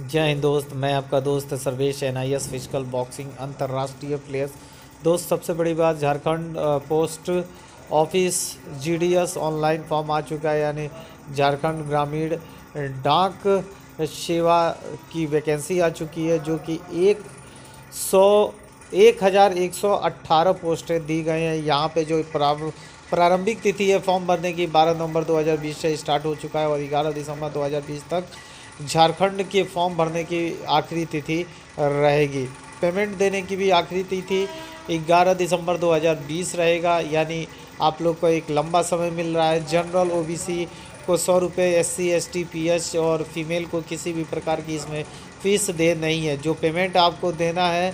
जय हिंद दोस्त, मैं आपका दोस्त Sarvesh N I S physical boxing अंतर्राष्ट्रीय प्लेयर्स। दोस्त, सबसे बड़ी बात, Jharkhand post office GDS online form आ चुका है, यानी झारखंड ग्रामीण डाक सेवा की वैकेंसी आ चुकी है, जो कि एक सौ, एक हज़ार एक सौ अट्ठारह पोस्टें दी गई हैं। यहाँ पे जो प्रारंभ, प्रारंभिक तिथि है फॉर्म भरने की 12 नवंबर 2020 से स्टार्ट हो चुका है और 11 दिसंबर 2020 तक झारखंड के फॉर्म भरने की आखिरी तिथि रहेगी। पेमेंट देने की भी आखिरी तिथि 11 दिसंबर 2020 रहेगा। यानी आप लोग को एक लंबा समय मिल रहा है। जनरल ओबीसी को सौ रुपये S C S T P H और फीमेल को किसी भी प्रकार की इसमें फ़ीस दे नहीं है। जो पेमेंट आपको देना है,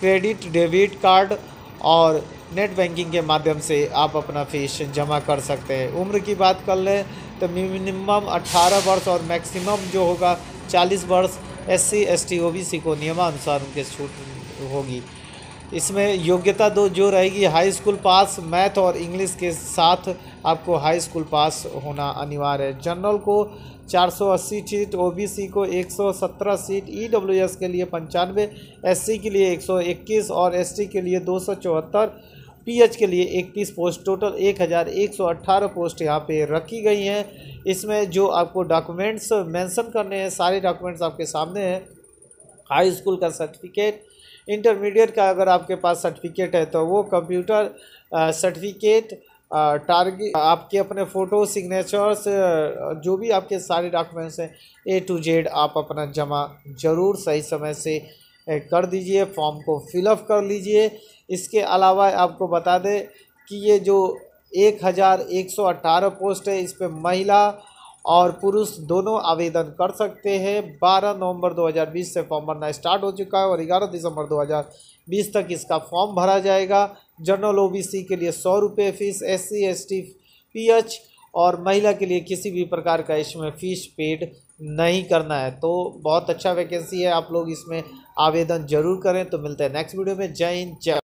क्रेडिट, डेबिट कार्ड और नेट बैंकिंग के माध्यम से आप अपना फ़ीस जमा कर सकते हैं। उम्र की बात कर लें तो मिनिमम 18 वर्ष और मैक्सिमम जो होगा 40 वर्ष S C S T O B C को नियमानुसार उनके छूट होगी। इसमें योग्यता दो जो रहेगी, हाई स्कूल पास मैथ और इंग्लिश के साथ आपको हाई स्कूल पास होना अनिवार्य है। जनरल को 480 सीट, ओबीसी को 117 सीट, ईडब्ल्यूएस के लिए पंचानवे, एससी के लिए 121 और एसटी के लिए दो सौ चौहत्तर पीएच के लिए 31 पोस्ट, टोटल 1118 पोस्ट यहाँ पे रखी गई हैं। इसमें जो आपको डॉक्यूमेंट्स मेंशन करने हैं, सारे डॉक्यूमेंट्स आपके सामने हैं। हाई स्कूल का सर्टिफिकेट इंटरमीडिएट का अगर आपके पास सर्टिफिकेट है तो वो कंप्यूटर सर्टिफिकेट टारगेट आपके अपने फ़ोटो सिग्नेचर्स जो भी आपके सारे डॉक्यूमेंट्स हैं ए टू जेड आप अपना जमा ज़रूर सही समय से कर दीजिए फॉर्म को फिलअप कर लीजिए। इसके अलावा आपको बता दें कि ये जो एक हज़ार एक सौ अट्ठारह पोस्ट है, इस पर महिला और पुरुष दोनों आवेदन कर सकते हैं। 12 नवंबर 2020 से फॉर्म भरना स्टार्ट हो चुका है और 11 दिसंबर 2020 तक इसका फॉर्म भरा जाएगा। जनरल ओबीसी के लिए सौ रुपये fees S C S T P H और महिला के लिए किसी भी प्रकार का इसमें फ़ीस पेड नहीं करना है। तो बहुत अच्छा वैकेंसी है। आप लोग इसमें आवेदन ज़रूर करें। तो मिलते हैं नेक्स्ट वीडियो में। जय हिंद, जय